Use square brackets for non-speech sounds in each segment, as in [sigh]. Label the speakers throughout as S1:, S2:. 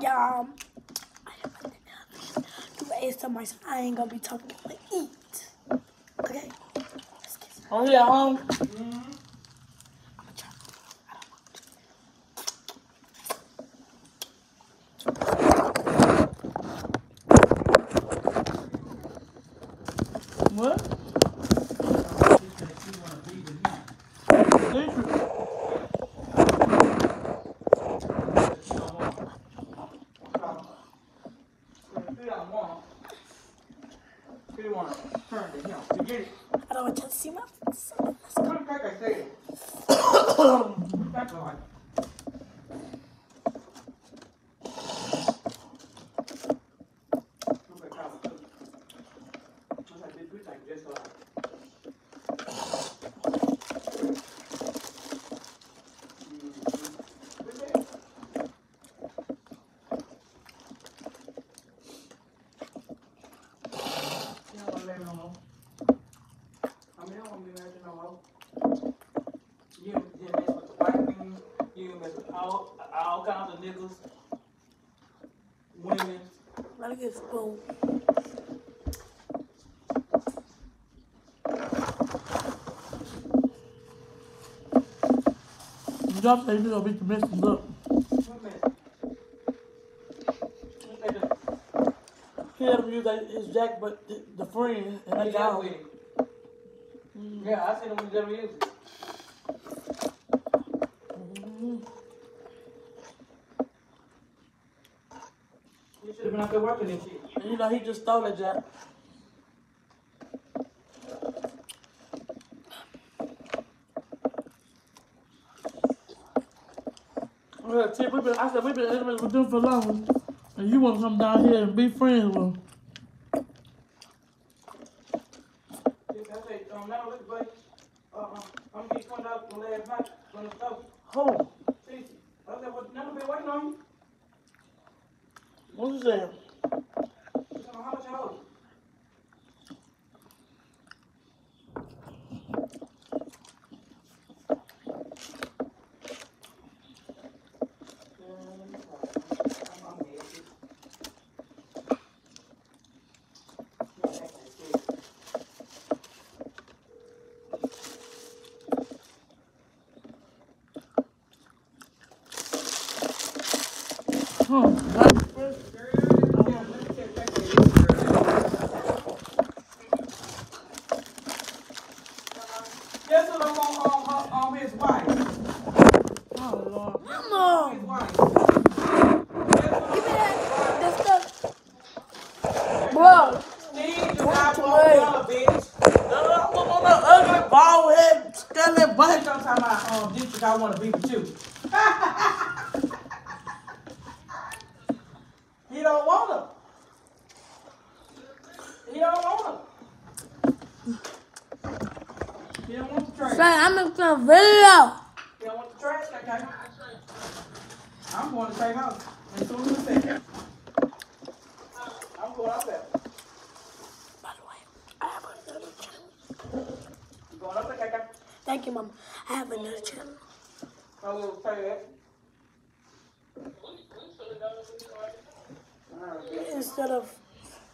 S1: Yeah. um, Do ASMR, I ain't gonna be talking like eat. Okay?
S2: Oh, yeah, home.
S1: I'ma try. I don't want to.
S2: What? Secret.
S1: I don't want to see my face. Let's go.
S2: You you mess with the white people, you mess with all all kinds of niggas, women.
S1: Let me get a spoon.
S2: Drop that, you gonna beat the message up. He had him use that his jack, but the, the friend and that guy.
S3: with it. Yeah, I seen him when he never it. You mm-hmm. should have been out there working and shit.
S2: You know he just stole it, jack. Well, Tip, we been, I said we've been enemies with them for long, and you want to come down here and be friends with them
S3: I said, um, now look, buddy. Uh, um, I'm gonna get twenty dollars from last night from the store.
S2: Who?
S3: See, I said, well, never been waiting on you.
S2: What you saying?
S3: I said, how much I owe?
S2: Huh? That's first.
S3: Guess what I'm on, on, on, on his wife?
S2: Oh Lord.
S1: Mama!
S3: Um, his wife.
S1: Give me that. That stuff. Bro.
S3: Steve, you
S1: Talk
S3: got one
S1: me.
S3: bitch.
S2: No, I'm on the ugly bald head, skelly
S3: Bitch,
S2: butt.
S3: I'm talking about, um, district I wanna be with you. [laughs] he don't want her. He don't want her. He don't want the trash.
S1: Say, I'm making a video.
S3: He don't want the trash, okay? I'm going to take house as soon as a second. I'm going up there.
S1: By the way, I have another channel.
S3: You going up there, okay?
S1: Thank you, Mama. I have another channel.
S3: I will say that.
S1: Instead of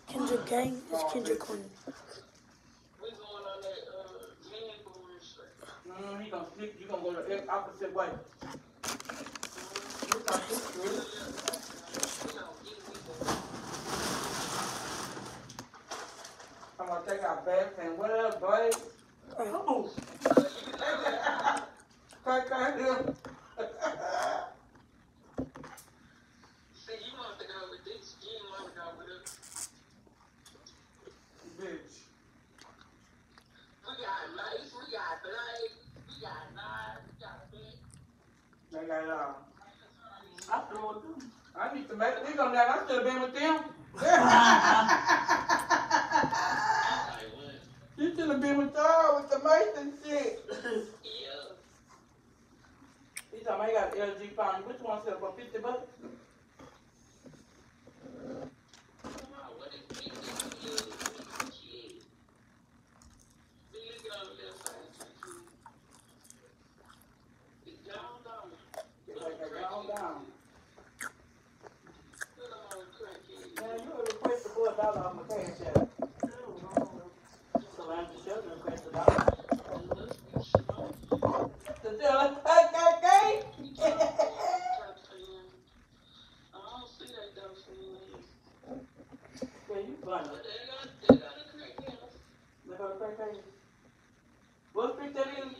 S1: Kendrick Gang, it's Kendrick Queen.
S3: Mm, he gonna sneak, you go the opposite way. I'm gonna take our bags and what up, buddy?
S1: Right.
S3: Oh. Cut, cut, here. Bitch. They got, uh,
S2: I threw it too.
S3: I need to make a nigga on that. I [laughs] should have been with them. you should have been with her with the Mason shit. He told me he got LG phone. Which one sell for 50 bucks? It's like a down, down. dollar off my cash app. So I'm just shelter and press the dollar. The dealer, hey, hey, hey. Yeah, you funny. Look how crack crazy. What street that is?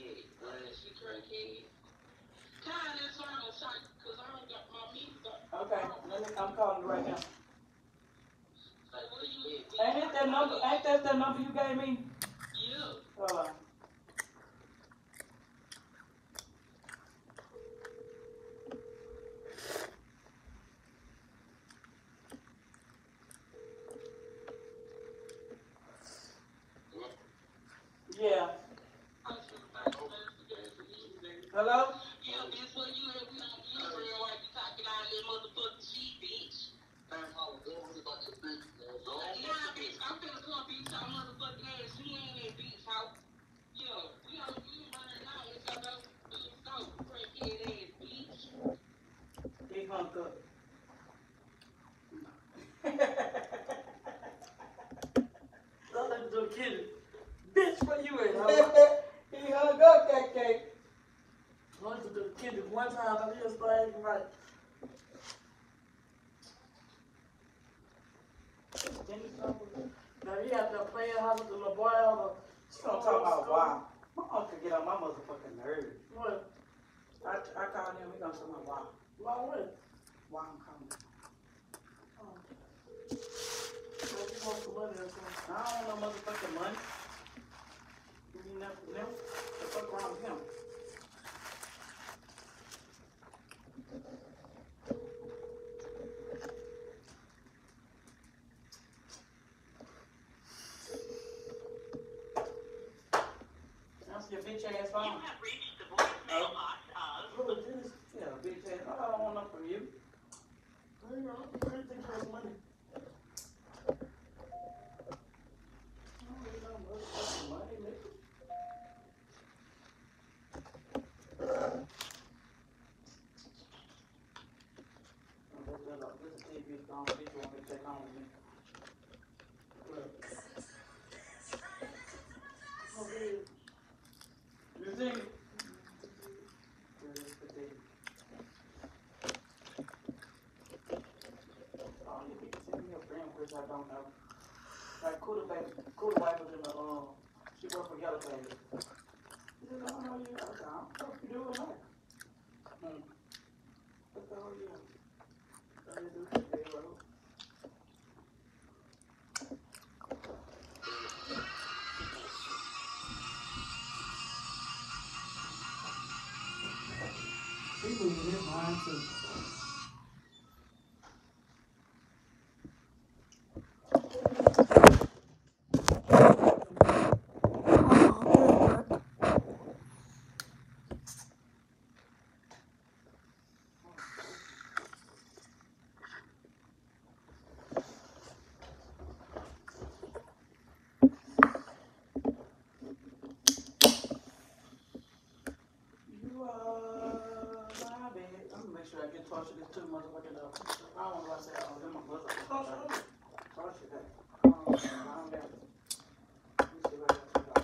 S3: Okay, let me, I'm calling you right now. Ain't it that number, ain't that that number you gave me? Hold on. Yeah. Hello? Hung.
S2: Don't let the kid. Bitch, where you huh?
S3: he hung up that cake.
S2: To the kid one time, and he was playing like, now he out there playing house with the little boy on the.
S3: Gonna talk about why. My uncle get on my motherfucking nerves.
S2: What?
S3: I, I called him, he gonna talk about why.
S2: Why what?
S3: Why I'm coming. I don't want no motherfucking money. You from them. The fuck wrong with him? Answer your bitch ass phone.
S2: Who is this?
S3: Yeah, bitch ass. I don't want nothing from you.
S2: I ain't gonna- I ain't think it was money.
S3: I don't need no motherfucking money, nigga. Oh, that's that, uh, this is TV, it's gone, bitch, you want me to check on me. Look.
S2: Okay.
S3: You see? This is the TV. All you people send me a friend request I don't know. Like Kuda baby, Kuda wife was in the um, she worked for Yellow Baby. She said, I don't know you. I said, I don't know if you do. Hmm. What the hell you? So you do bro. He losing his mind.
S1: Oh, good work.
S3: You are my baby. I'm gonna this too, motherfucking dog. I don't why I say all them, my brother. Torture, torture that. Um, calm down. Let me see what I got to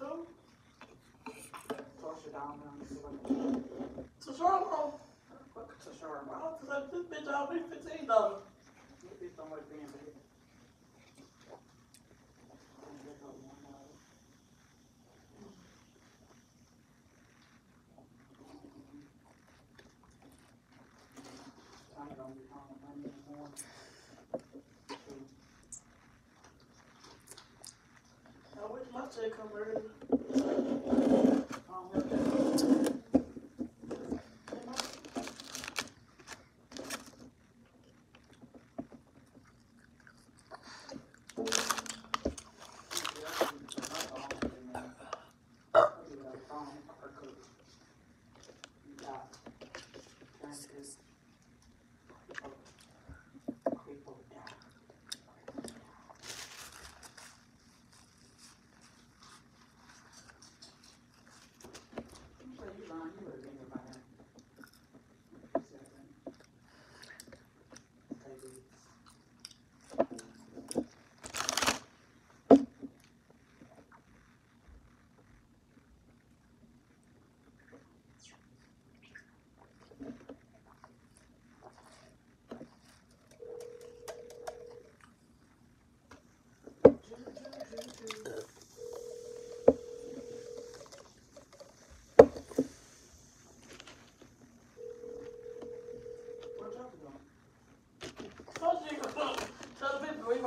S2: Who?
S3: Torture down now. Let me see what I got.
S2: Tashara.
S3: Fuck Tashara,
S2: I
S3: bro.
S2: was like, this bitch owe me fifteen dollars.
S3: This bitch don't like being baby. I'm gonna get her one dollar. I'm gonna be home Monday morning.
S2: I wish my check come early.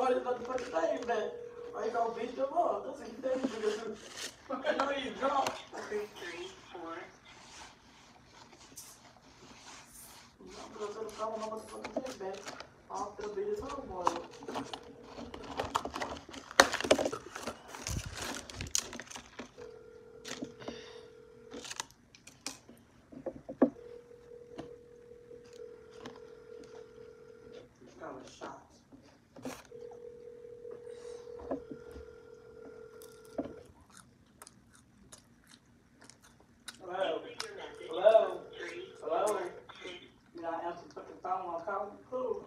S3: Motherfucking thing back. I ain't gonna beat them up. That's what you think you do. You know you drunk.
S4: Three, three, four.
S3: I'm gonna tell the phone my motherfucking thing back. I'll still beat his homeboy up. He's got a shot. Hello?
S4: Leave your message.
S3: Hello?
S4: Three,
S3: Hello?
S4: four, six.
S3: You not answer the fucking phone, I'm calling you. Cool.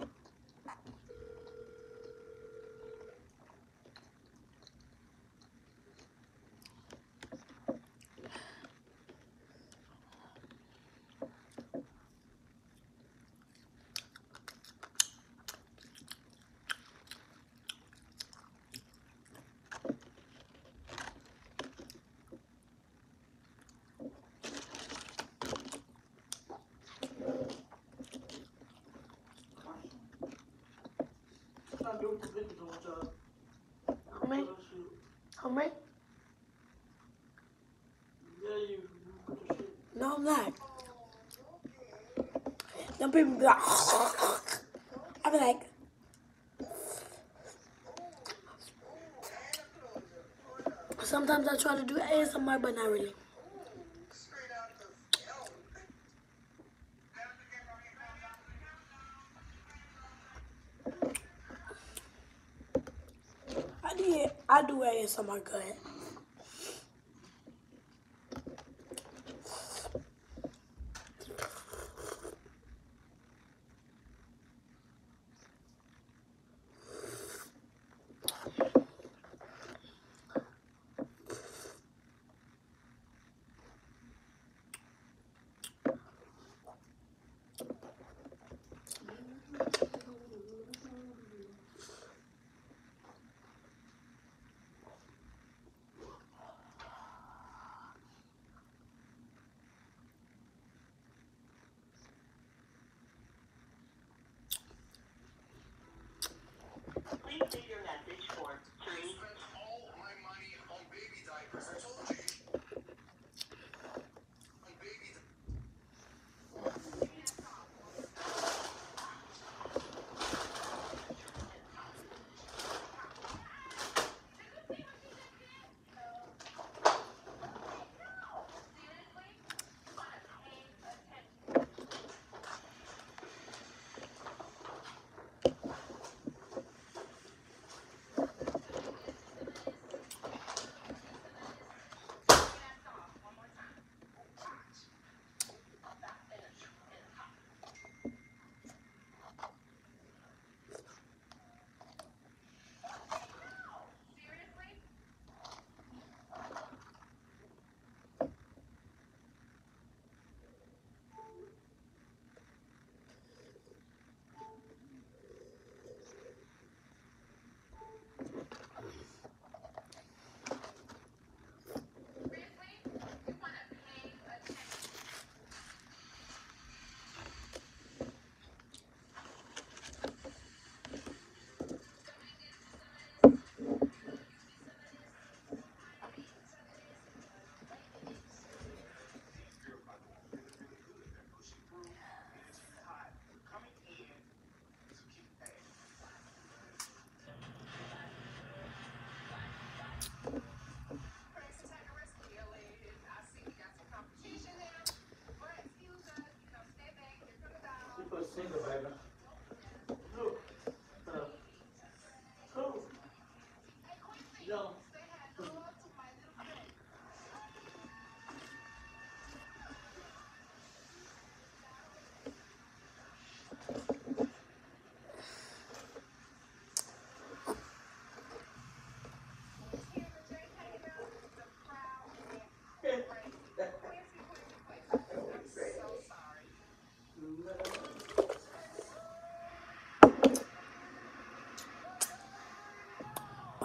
S3: Trying to do what the bitches doing, y'all.
S1: Homie,
S3: Oh, shit.
S1: homie.
S3: Yeah, you, you put shit.
S1: No, I'm not. People be like, I be like, sometimes I try to do ASMR, but not really. I do ASMR good.
S4: Please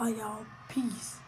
S1: Bye, y'all. Peace.